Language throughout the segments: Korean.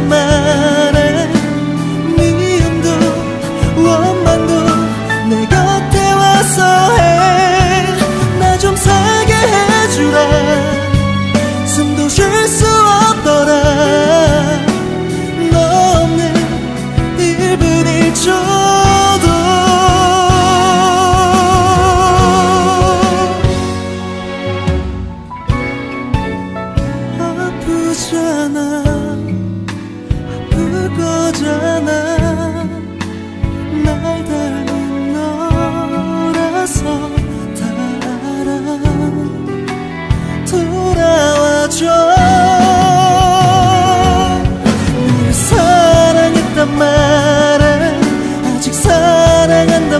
말에 미움도 원망도 내 곁에 와서 해나 좀 살게 해주라. 숨도 쉴 수 없더라. 너는 1분 1초도. 아프잖아.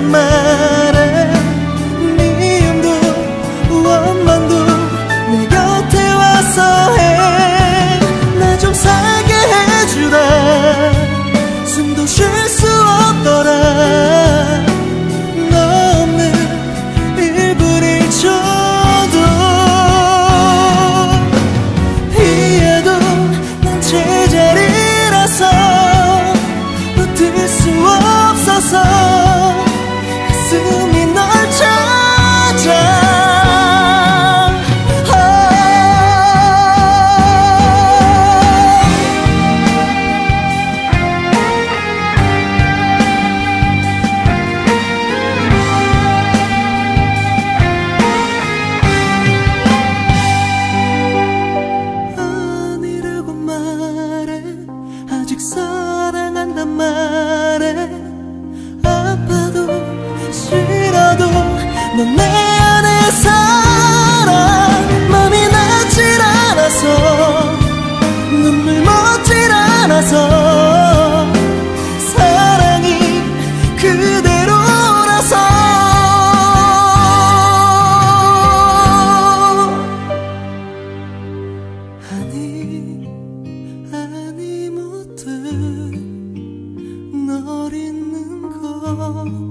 말에 미움도 네 원망도 내 곁에 와서 해 나 좀 사게 해주라. 숨도 쉴 수 없더라. 너 없는 1분 1초도 피해도 난 제자리라서 버틸 수 없어서 가슴이 널 찾아. 아. 아직 사랑한단 말. 넌내 안에 살아 맘이 나질 않아서. 눈물 멎질 않아서. 사랑이 그대로라서. 아니 아니 못해. 널 잊는 것.